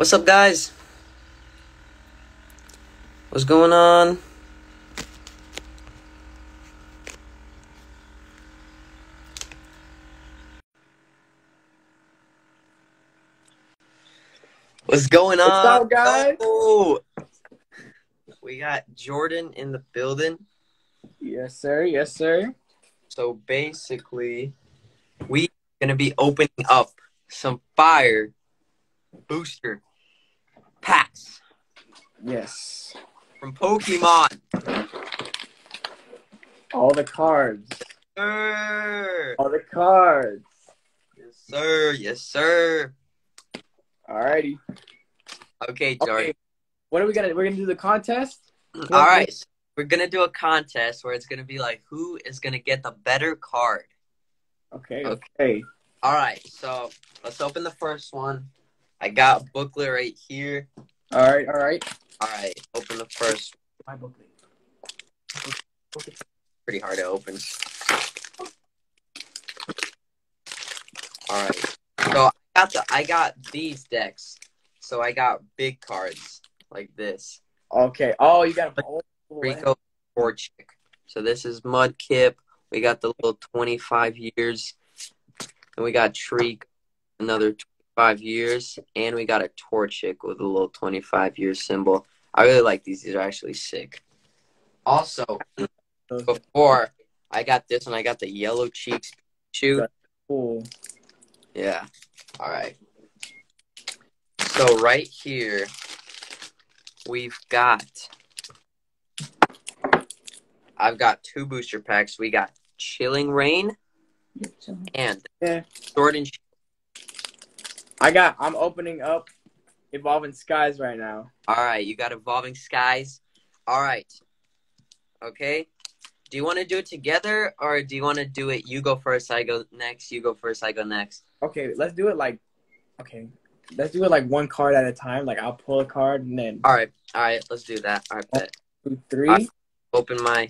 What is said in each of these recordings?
What's up, guys? What's going on? What's going on? What's up, guys? Oh, we got Jordan in the building. Yes, sir. Yes, sir. So basically, we gonna be opening up some fire booster packs Yes. from Pokemon. All the cards. Sir. All the cards. Yes, sir. Yes, sir. Alrighty. Okay, Jordan. Okay. What are we gonna? We're gonna do the contest. Mm, all right. so we're gonna do a contest where it's gonna be like who is gonna get the better card. Okay. Okay. Okay. All right. So let's open the first one. I got a booklet right here. All right. All right. All right. Open the first. My booklet. Pretty hard to open. All right. So I got the I got these decks. So I got big cards like this. Okay. Oh, you got a Rico Torchic. So this is Mudkip. We got the little 25 years. And we got Shriek, another 25 years. And we got a Torchic with a little 25 year symbol. I really like these. These are actually sick. Also, before I got this one, I got the Yellow Cheeks shoe. Cool. Yeah. All right. So right here, we've got. I've got two booster packs. We got Chilling Reign and Yeah. Jordan. I got. I'm opening up Evolving Skies right now. All right, you got Evolving Skies. All right. Okay. Do you want to do it together, or do you want to do it? You go first. I go next. You go first. I go next. Okay. Let's do it like. Okay. Let's do it like one card at a time. Like I'll pull a card and then All right. All right. Let's do that. All right. Bet. two, three. I- open my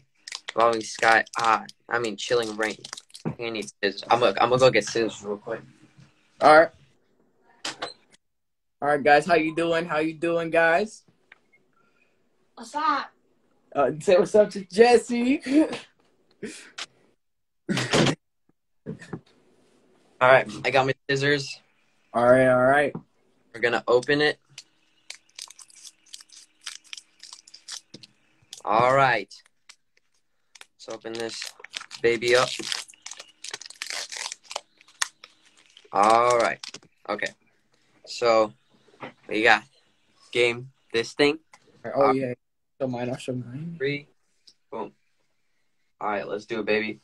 evolving sky. Ah, I mean chilling reign. I need scissors. I'm gonna, I'm gonna go get scissors real quick. All right. All right, guys. How you doing? How you doing, guys? What's up? Uh, say what's up to Jesse. All right, I got my scissors. all right. All right. We're gonna open it. All right. Let's open this baby up. All right. Okay. So we got game this thing. Oh uh, yeah. Show mine. I'll show mine. Three. Boom. All right, let's do it, baby.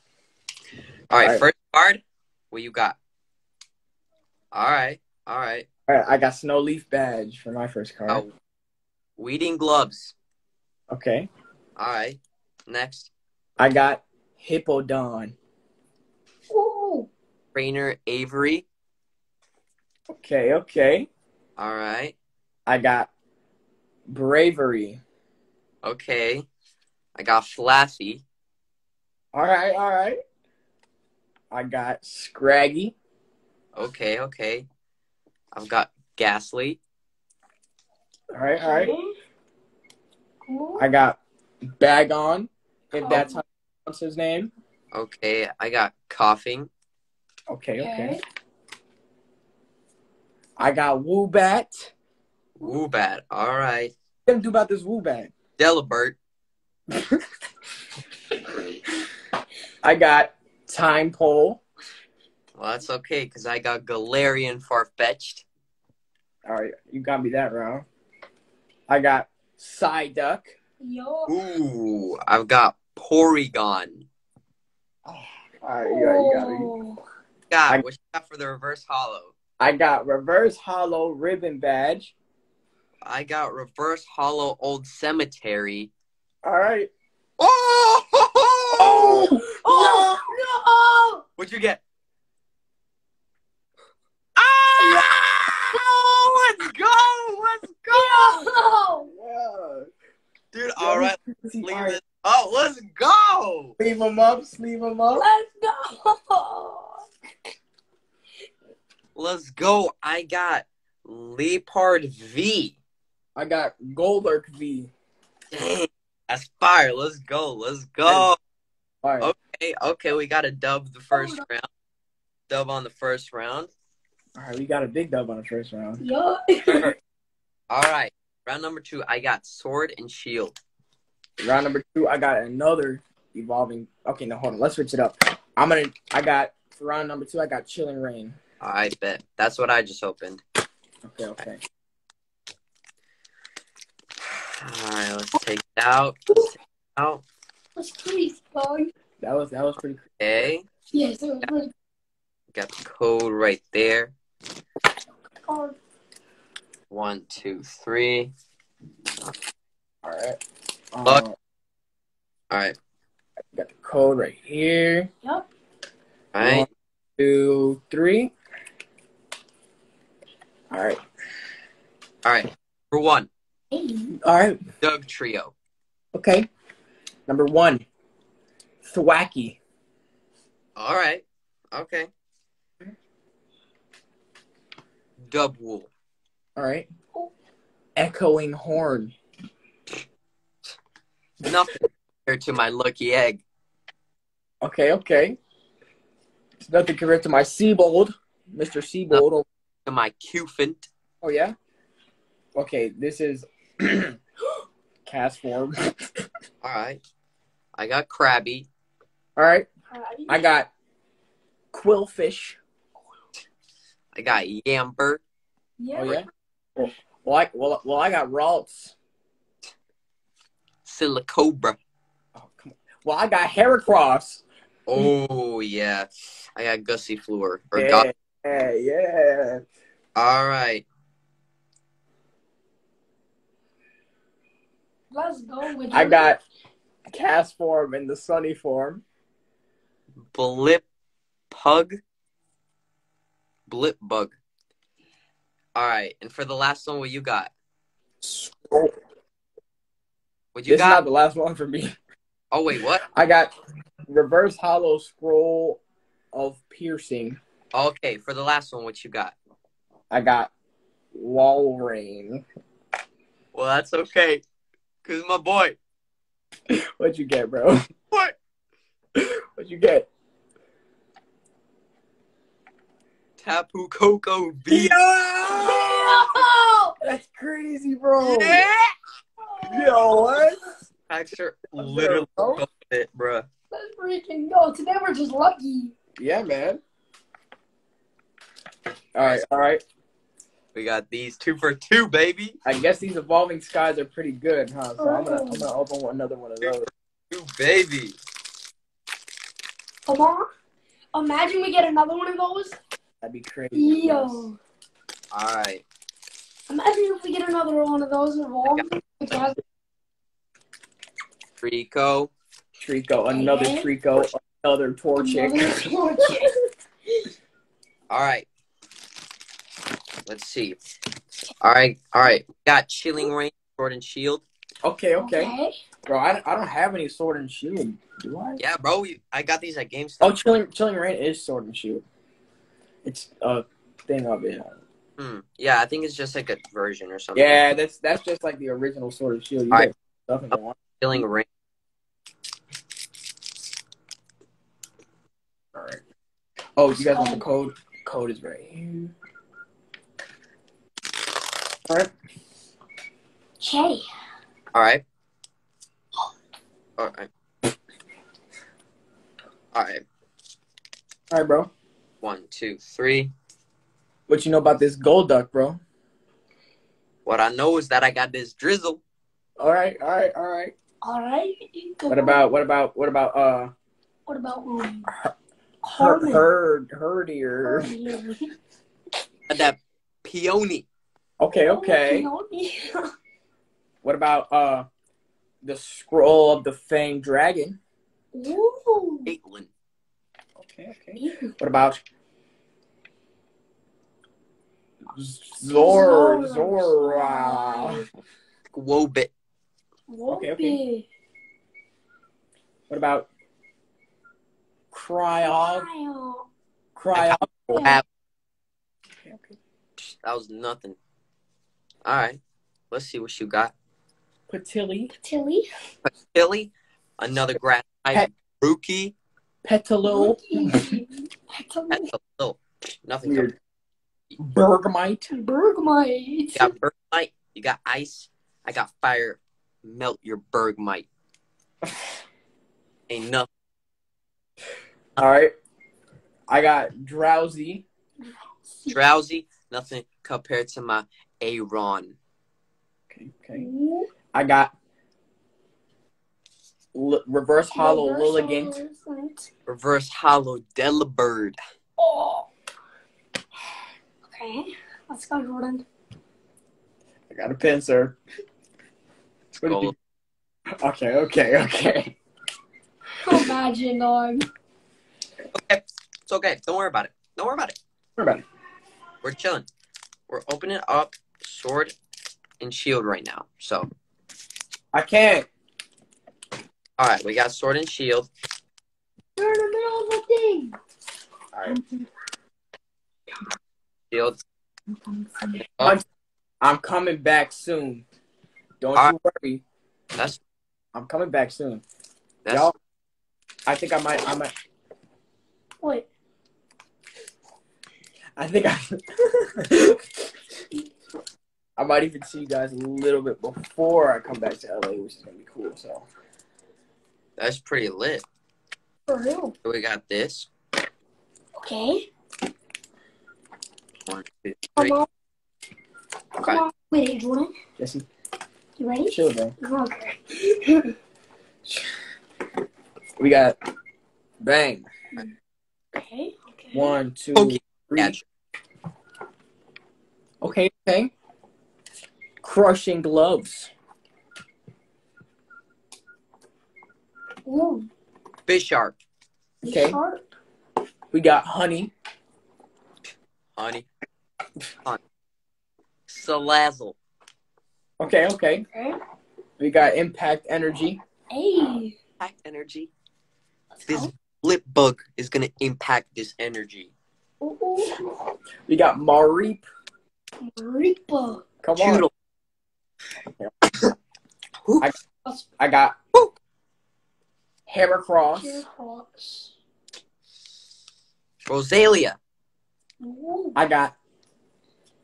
All right, All right. first card. What you got? All right, all right. All right. I got Snow Leaf badge for my first card. Oh, weeding gloves. Okay. All right. Next, I got Hippowdon. Ooh. trainer Avery. Okay. Okay. All right. I got Bravery. Okay. I got Flaaffy. All right. All right. I got Scraggy. Okay, okay. I've got Gastly. All right. All right. Cool. I got Bagon, If oh. that's how you pronounce his name. Okay, I got Koffing. Okay. Okay. Okay. I got Woobat. Woobat. All right. What do do about this Woobat? Delibird. I got Time Pole. Well, that's okay because I got Galarian Farfetch'd. All right, you got me that round. I got Psyduck. Yo. Ooh, I've got Porygon. All right, you got, you got me. Oh. God, I- what you got for the reverse holo? I got Reverse Holo Ribbon Badge. I got reverse holo old cemetery. All right. Oh! Oh! Oh What'd you get? Ah! Oh, let's go! Let's go! no! Yeah. Dude, Yeah, all right, All leave this. Oh, let's go! Sleeve them up. Sleeve them up. Let's go! Let's go. I got Leopard V. I got Golurk V. Dang, that's fire. Let's go. Let's go. All right. Okay, okay, we got a dub the first Oh, round. Dub on the first round. All right. We got a big dub on the first round. Yo. All right, round number two. I got sword and shield. Round number two, I got another evolving. Okay, no, hold on. Let's switch it up. I'm gonna. I got for round number two. I got Chilling Reign. I bet that's what I just opened. Okay, okay. All right, let's take it out. Let's take it out. Let's please, dog. That was that was pretty. Okay, Yes, that was really got the code right there. hard. One, two, three. All right. Um, Look. All right, got the code right here. Yep. all right. One, two, three. All right. All right. For one, All right. Dugtrio. Okay. Number one, Thwackey. All right. Okay. Dubwool. All right. Echoing Horn. Nothing compared to my lucky egg. Okay, okay. It's nothing compared to my Seabold, Mr. Seabold. To my Cufant. Oh yeah. Okay, this is Castform. All right. I got Krabby. All right, Alright. I got Qwilfish. I got Yamper. Yeah. Oh yeah. Well, well, I, well, well, I got Ralts. Silicobra. Oh come on. Well, I got Heracross. Oh, yeah. I got Gossifleur. Or Yeah, Gus- yeah, yeah. All right. Let's go with I you. got Castform and the sunny form. Blip Pug. Blipbug. All right. And for the last one, what you got? Scroll. What this you is not got? the last one for me. Oh, wait, what? I got reverse holo scroll of piercing. Okay. For the last one, what you got? I got Walrein. Well, that's okay. Because my boy. What'd you get, bro? What? What'd you get? Tapu Koko V. Yo! That's crazy, bro. Yeah. Yo, what? I sure literally bro. got it, bruh. Let's freaking go. Today we're just lucky. Yeah, man. All right, all right. We got these two for two, baby. I guess these evolving skies are pretty good, huh? So I'm gonna, I'm oh. gonna open one, another one of those. Two, baby. Come on. Imagine we get another one of those. That'd be crazy. Yo. All right. Imagine if we get another one of those involved. Which has Treecko. Treecko, another Okay. Treecko, another Torchic. another torch. All right. Let's see. All right. All right. We got Chilling Reign, Sword and Shield. Okay, okay. Bro, I, I don't have any sword and shield, do I? Yeah, bro. we- I got these at GameStop. Oh, chilling, chilling reign is sword and shield. It's a thing of it. Hmm. Yeah, I think it's just like a version or something. Yeah, that's that's just like the original sword and shield. You Alright. stuff in one. Chilling Reign. All right. Oh, you guys want the code? Code is right here. All right. Okay. All right. All right. All right. All right, bro. One, two, three. What you know about this Golduck, bro? What I know is that I got this Drizzile. All right, all right, all right. All right. What about what about what about uh What about um? her, Harmon? herd herdier? Got that peony. Okay, okay. What about uh the scroll of the fanged dragon? Ooh. Caitlin. Okay, okay. What about Zor Zora? Wobit. Okay, okay. What about Cryo Wow. Cryo? Crab. Okay, okay. That was nothing. All right. Let's see what you got. Patilli, Tilly. Philly, another grass type Pet- rookie. Petilil, That's nothing. weird. Bergmite, Bergmite. You got Bergmite. You got ice. I got fire. Melt your Bergmite. Ain't nothing. all right. I got Drowzee, Drowzee. Nothing compared to my Aaron. okay, okay. I got L- Reverse Holo Lilligant, Reverse Holo Delibird. Oh. Okay. Let's go, Jordan. I got a pincer. What did Gold. you- Okay, okay, okay. Imagine, dog. Okay. It's okay. Don't worry about it. Don't worry about it. What about it? We're chilling. We're opening up Sword and Shield right now. So, I can't. all right. We got Sword and Shield. You're in the middle of the thing. All right. Shield. I'm I'm coming back soon. Don't All you worry. That's I'm coming back soon. that's Y'all, I think I might. I might. Wait. I think I. I might even see you guys a little bit before I come back to LA, which is gonna be cool. So that's pretty lit. For real. We got this. Okay. One, two, Come three. on. Okay. Come on. Wait, hey, Jordan. Jesse, You ready? chill, bro. Okay. We got bang. okay. Okay. One, two, Okay. three. Gotcha. Okay, okay. Crushing gloves. Ooh. Bisharp. Okay. Sharp. We got honey. Honey. Honey. Salazzle. Okay, okay. Okay. We got impact energy. Hey. Pack energy. Let's This go. blip bug is gonna impact this energy. Ooh, ooh. We got Mareep. Reaper. Come on. Choodle. I- I got Woo. Heracross. Gearbox. Rosalia. Ooh. I got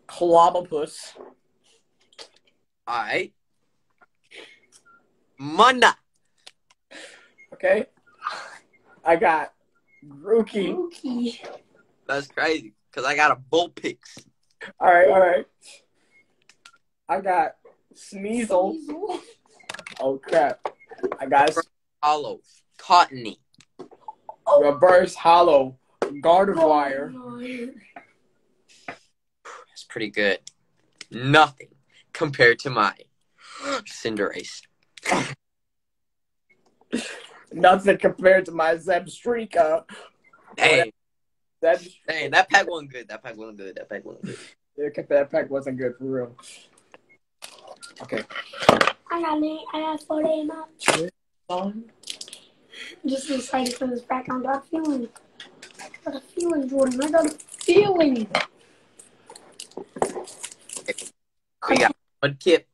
Clobbopus. Alright. Munda. Okay. I got Grookey. Rookie. That's crazy. Cause I got a Bullpix. All right, all right. I got Sneasel. Weasel. Oh crap! I got Holo. Cottony. Reverse Holo Gardevoir. Oh, Gardevoir. That's pretty good. Nothing compared to my Cinderace. Nothing compared to my Zebstrika. Dang, uh, That dang, that pack wasn't good. That pack wasn't good. That pack wasn't good. that pack wasn't good for real. Okay. I got Nate. I got 40 now. I'm just excited for this background. I got a feeling. I got a feeling, Jordan. I got a feeling. We got Mudkip.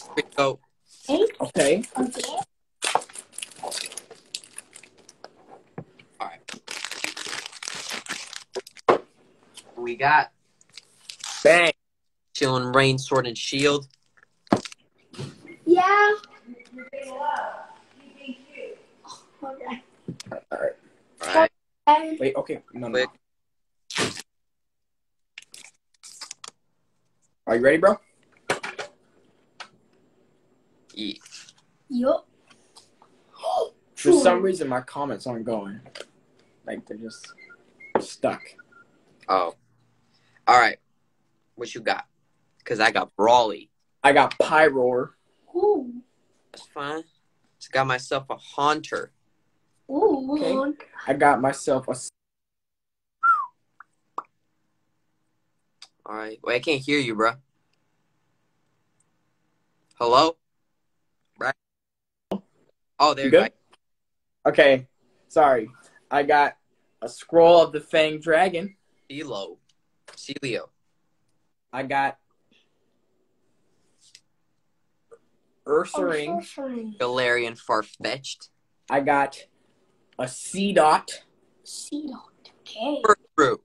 Quick go. Hey, Okay. okay. We got Bang. chilling Reign, Sword and Shield. Yeah. Okay. Alright. Hey, Wait. Okay. No, no. Quick. Are you ready, bro? Yeah. Yup. For some reason, my comments aren't going. Like they're just stuck. Oh. Alright. What you got? Cause I got Brawly. I got Pyroar. Ooh. That's fine. Just got myself a Haunter. Ooh. Okay. I got myself a. Alright. Wait, I can't hear you, bro. Hello? Right? Oh, there You you go. good? Okay. Sorry. I got a scroll of the Fang Dragon. Celo. Celio. I got Ursaring. Oh, Ursaring. Galarian Farfetch'd. I got a Seedot. C dot. Okay. Fruit.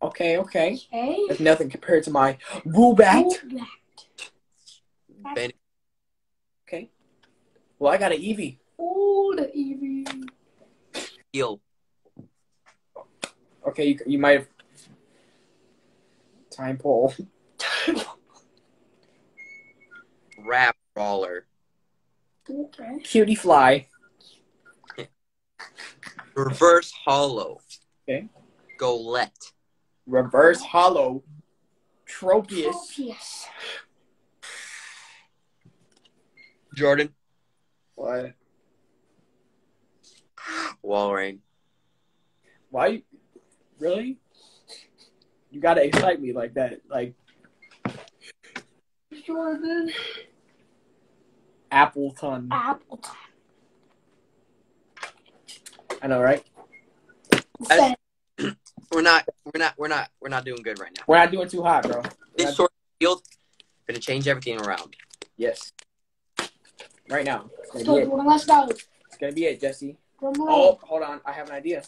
Okay, okay. Okay. That's nothing compared to my Woobat. Woobat. Ben- Okay. Well, I got an Eevee. Oh, the Eevee. Heal. Okay, you, you might have. Time pull. Rap Brawler. okay. Cutiefly. Reverse Holo. Okay. Golett. Reverse Holo. Tropius. Tropius. Jordan. What? Walrein. Why? Really? You gotta excite me like that. Like Jordan. Appletun. Appletun. I know, right? Set. We're not. We're not. We're not. We're not doing good right now. We're not doing too hot, bro. We're This not- sword field gonna change everything around. yes. Right now. It's Let's gonna be go, it. Jordan. Let's go. It's gonna be it, Jesse. Oh, hold on. I have an idea.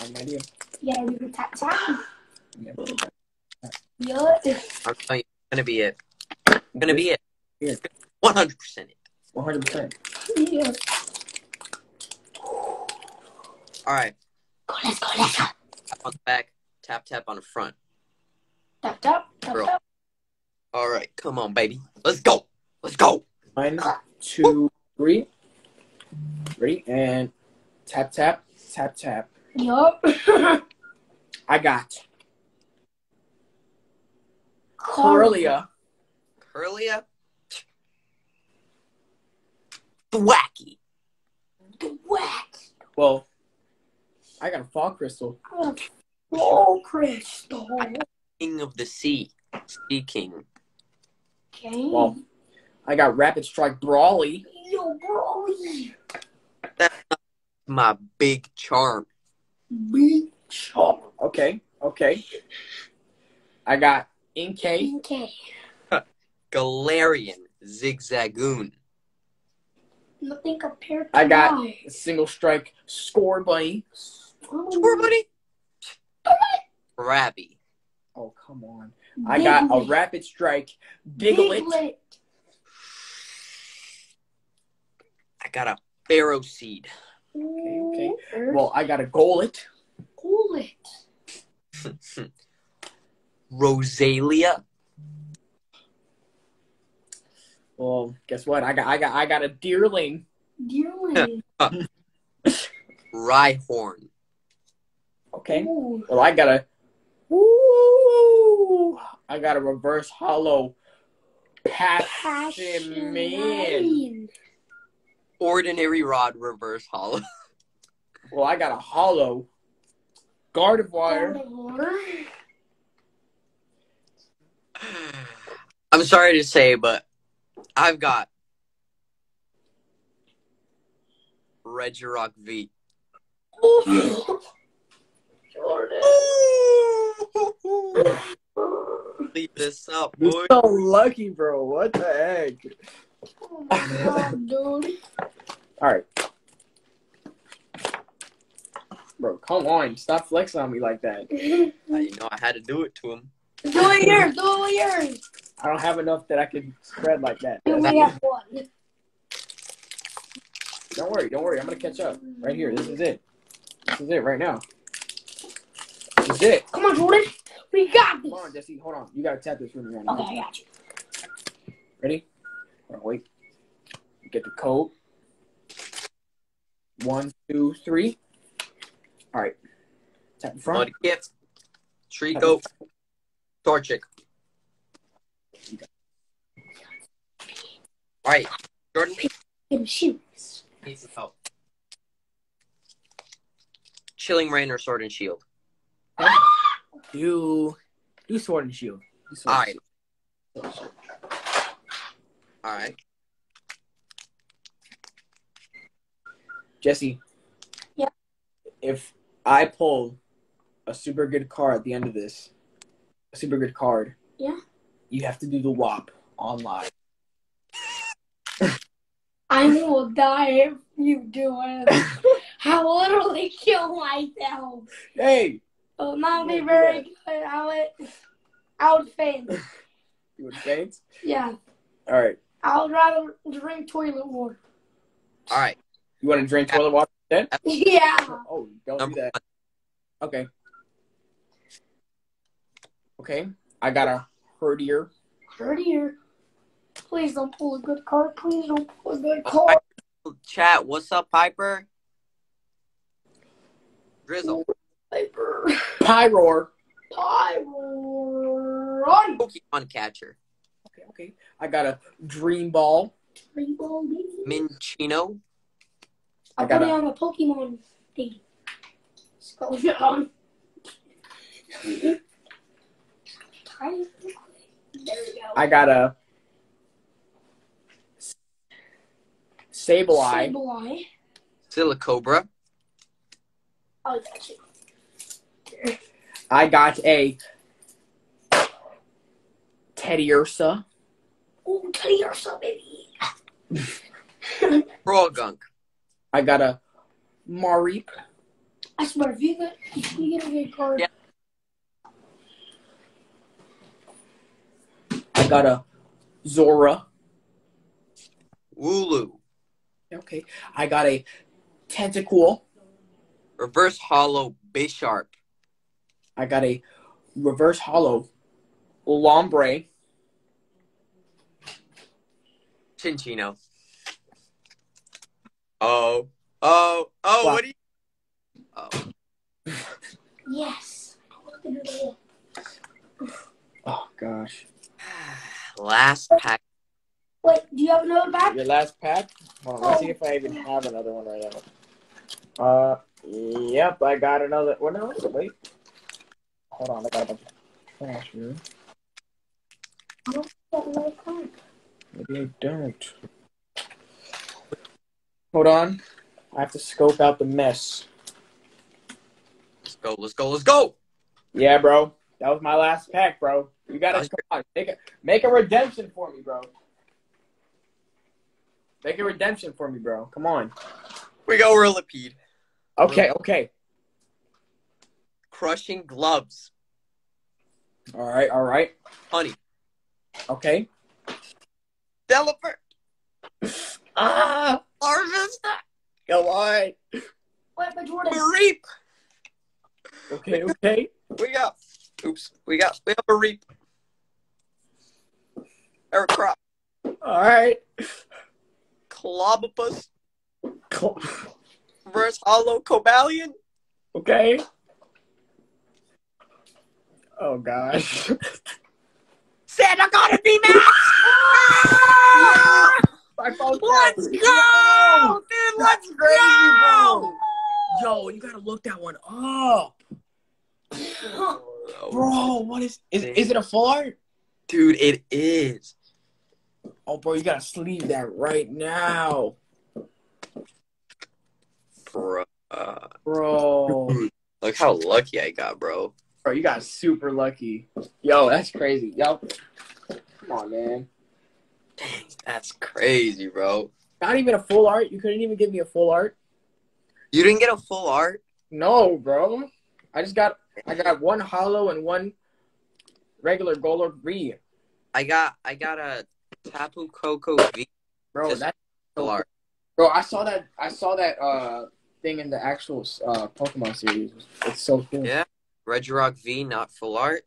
I have an idea. Yeah, we can tap tap. Yeah. Yeah. I'm telling you, it's gonna be it. It's gonna be it. Yeah. One hundred percent. 100%. Yeah. All right. Go, let's go, let's go. Tap on the back. Tap tap on the front. Tap, tap, tap, Girl. tap. All right. Come on, baby. Let's go. Let's go. One, two, three. Ready? And tap, tap, tap, tap. Yup. I got Kirlia. Kirlia. Thwackey. The wax. Well, I got a fall crystal. Oh, crystal. King of the Sea. Sea King. Okay. Well, I got Rapid Strike Brawly. Yo, bro. My big charm. Big Oh, okay, okay. I got Inkay. Okay. Galarian Zigzagoon. Nothing compared to I got mine. Single Strike Scorbunny. Score buddy. Rabby. Oh, come on. I got a Rapid Strike Diglett. Diglett. I got a Pharaoh Seed. okay. Well, Well, I got a Golett. cool it. Rosalia. Well, guess what? I got I got I got a Deerling. Dearling. Rhyhorn. Okay. Ooh. Well, I got a. Ooh, I got a reverse holo. Passion man. Passion. Ordinary Rod Reverse Holo. Well, I got a holo. Gardevoir. I'm sorry to say, but I've got Regirock V. Jordan. Leave this up, You're boy. so lucky, bro. What the heck? Oh my god, dude. All right. Bro, come on. Stop flexing on me like that. do You know, I had to do it to him. Do it yours. Do it yours. I don't have enough that I can spread like that. You only have one. Don't worry, don't worry. I'm gonna catch up. Right here. This is it. This is it right now. This is it. Come on, Jordan. We got this. Come on, Jesse. Hold on. You gotta tap this for me right now. Okay, I got you. Ready? Hold on, wait. Get the code. One, two, three. All right. Tap the front. Muddy Kip. Treecko. Torchic. All right, Jordan Them shoes. needs some help. Chilling Reign or Sword and Shield. Do do sword and shield. Do sword All and right, shield. all right. Jesse. Yeah. If I pull a super good card at the end of this, a super good card. Yeah. You have to do the WAP online. I will die if you do it. I will literally kill myself. Hey, It will not be very good. I would, I would faint. you would faint. Yeah. All right. I would rather drink toilet water. All right. You want to drink toilet water then? Yeah. Oh, don't Number do that. Okay. Okay. I got a herdier. Heard here. Please don't pull a good card. Please don't pull a good card. Chat, what's up, Piper? Drizzle. Paper. Pyroar. Pyron. Pokemon catcher. Okay, okay. I got a dream ball. Rainbow baby. Minccino. I'll I got it a- on the Pokemon thing. Scroll down. Tiny. There we go. I got a Sableye. Sableye. Silicobra. Oh, that's it. I got a Teddiursa. Oh, Teddiursa, baby. Gunk. I got a Mareep. I swear, if you get, if you get a good card, I got a Zora. Wooloo. Okay. I got a Tentacool. Reverse Holo Bisharp. I got a Reverse Holo Lombre. Chinchino. Oh. Oh. Oh, What? what do you. Oh. yes. I want to do that. Oh gosh. Last pack. Wait, do you have another bag? Your last pack? Hold on, let's see if I even have another one right now. Uh, yep, I got another. Well, no, wait. Hold on, I got a bunch of trash here. I don't have another card. Maybe I don't. Hold on. I have to scope out the mess. Let's go. Let's go. Let's go. Yeah, bro. That was my last pack, bro. You gotta Nice. come on. Make a make a redemption for me, bro. Make a redemption for me, bro. Come on. We go Rillipede. Okay, okay. Crushing gloves. All right, all right. Honey. Okay. Delibird. Ah, Harvester. come on. Wait, but Jordan, Mareep. Okay, okay. We got. Oops. We got. We have a Reap. Eric Crop. All right. Clobbopus. Cool. Reverse Holo Cobalion. Okay. Oh gosh. Santa gotta be. Ah! My phone's Let's go, dude. Let's crazy, go. bro. Yo, you gotta look that one up, bro. What is is is it a full art? Dude, it is. Oh, bro, you gotta sleeve that right now, Bro. Bro. look how lucky I got, bro. Bro, you got super lucky. Yo, that's crazy. Yo, come on, man. Dang, that's crazy, bro. Not even a full art. You couldn't even give me a full art. You didn't get a full art? No, bro. I just got I got one holo and one regular Gold V. I got I got a Tapu Koko V Bro, Just- that full art. bro, I saw that I saw that uh thing in the actual uh Pokemon series. It's so cool. Yeah. Regirock V, not full art.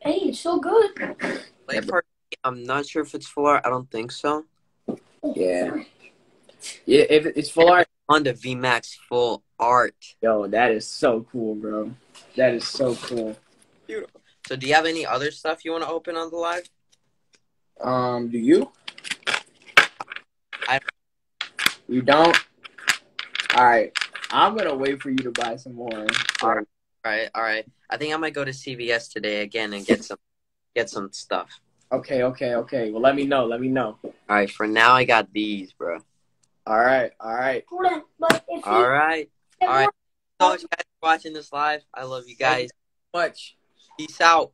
hey, it's so good. Late part, I'm not sure if it's full art. I don't think so. Yeah. Yeah, if it's full art, Honda V Max full art. yo, that is so cool, bro. That is so cool. Beautiful. So, do you have any other stuff you want to open on the live? Um, do you? I- You don't? Alright. I'm gonna wait for you to buy some more. All right. All right, all right. I think I might go to CVS today again and get some get some stuff. Okay, okay, okay. Well let me know, let me know. All right, for now I got these, bro. Alright, alright. Jordan, but if you, All right. if all right. you're- So much guys for watching this live. I love you guys. Much. Peace out.